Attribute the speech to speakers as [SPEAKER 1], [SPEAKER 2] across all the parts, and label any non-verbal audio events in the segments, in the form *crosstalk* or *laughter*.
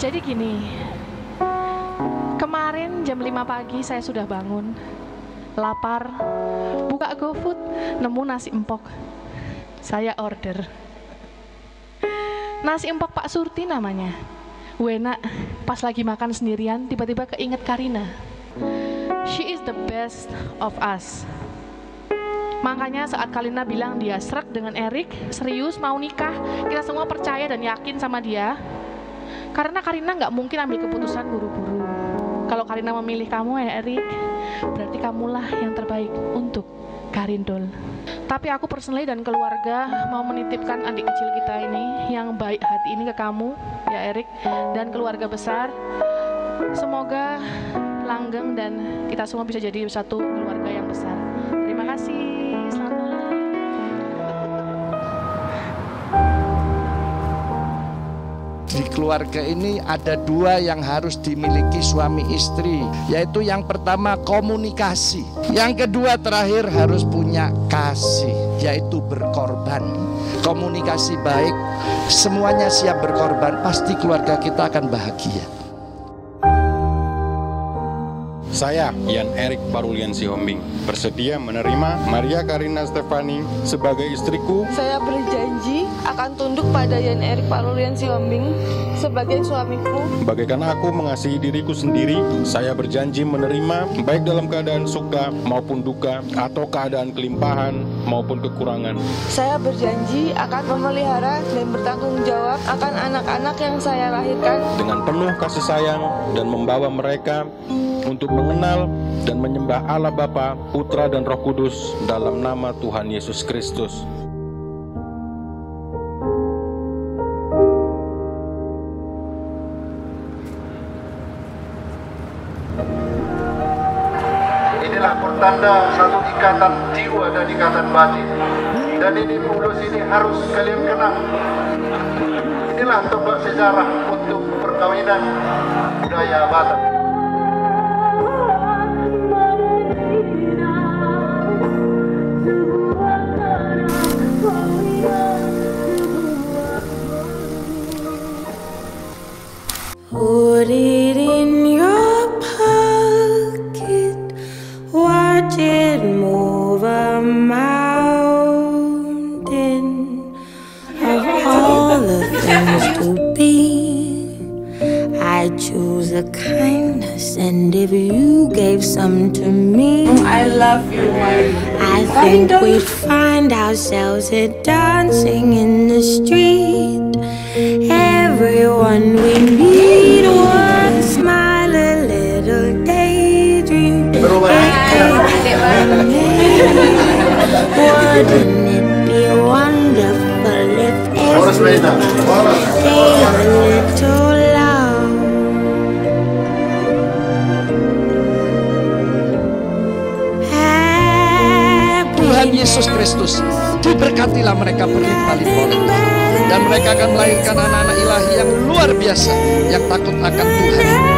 [SPEAKER 1] Jadi gini, kemarin jam 5 pagi saya sudah bangun, lapar, buka GoFood, nemu nasi empok. Saya order. Nasi empok Pak Surti namanya. Wena, pas lagi makan sendirian, tiba-tiba keinget Karina. She is the best of us. Makanya saat Kalina bilang dia serak dengan Erik, serius mau nikah, kita semua percaya dan yakin sama dia. Karena Karina nggak mungkin ambil keputusan buru-buru. Kalau Karina memilih kamu ya Erik, berarti kamulah yang terbaik untuk Karindol. Tapi aku personally dan keluarga mau menitipkan adik kecil kita ini yang baik hati ini ke kamu, ya Erik, dan keluarga besar. Semoga langgeng dan kita semua bisa jadi satu keluarga yang besar. Terima kasih.
[SPEAKER 2] Di keluarga ini ada dua yang harus dimiliki suami istri, yaitu yang pertama komunikasi, yang kedua terakhir harus punya kasih, yaitu berkorban. Komunikasi baik, semuanya siap berkorban, pasti keluarga kita akan bahagia.
[SPEAKER 3] Saya, Yan Erik Parulian Sihombing, bersedia menerima Maria Karina Stefani sebagai istriku
[SPEAKER 4] Saya berjanji akan tunduk pada Yan Erik Parulian Siombing sebagai suamiku.
[SPEAKER 3] Bagaikan aku mengasihi diriku sendiri, saya berjanji menerima baik dalam keadaan suka maupun duka atau keadaan kelimpahan maupun kekurangan.
[SPEAKER 4] Saya berjanji akan memelihara dan bertanggung jawab akan anak-anak yang saya lahirkan.
[SPEAKER 3] Dengan penuh kasih sayang dan membawa mereka untuk mengenal dan menyembah Allah Bapa, Putra dan Roh Kudus dalam nama Tuhan Yesus Kristus.
[SPEAKER 5] Inilah pertanda satu ikatan jiwa dan ikatan batin. Dan ini mulus ini harus kalian kenang. Inilah tonggak sejarah untuk perkawinan budaya Batak.
[SPEAKER 6] Put it in your pocket, watch it move a mountain of all the things to be. I choose a kindness, and if you gave some to me,
[SPEAKER 4] I love you,
[SPEAKER 6] I think we'd find ourselves a dancing in the street. Everyone we meet would smile a little daydream. *laughs* Wouldn't it be wonderful if everybody
[SPEAKER 2] Tuhan Yesus Kristus, diberkatilah mereka berlimpah-limpah dan mereka akan melahirkan anak-anak ilahi yang luar biasa yang takut akan Tuhan.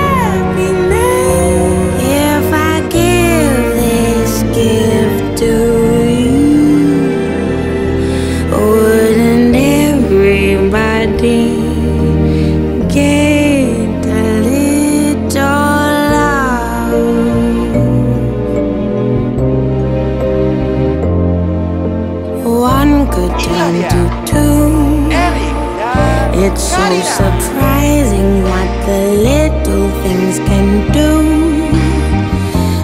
[SPEAKER 6] One could turn. It's so surprising what the little things can do.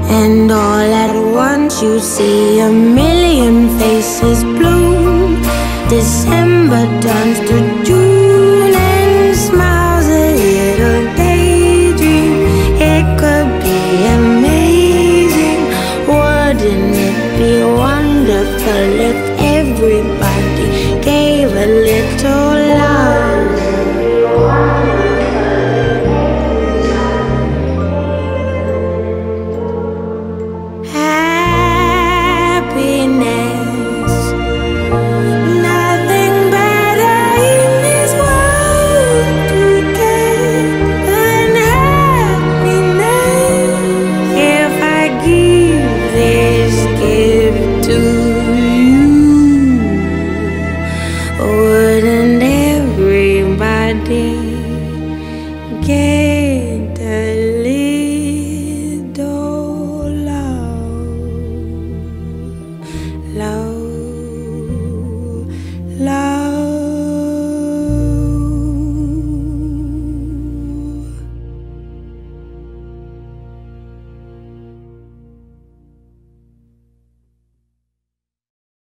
[SPEAKER 6] And all at once you see a million faces bloom.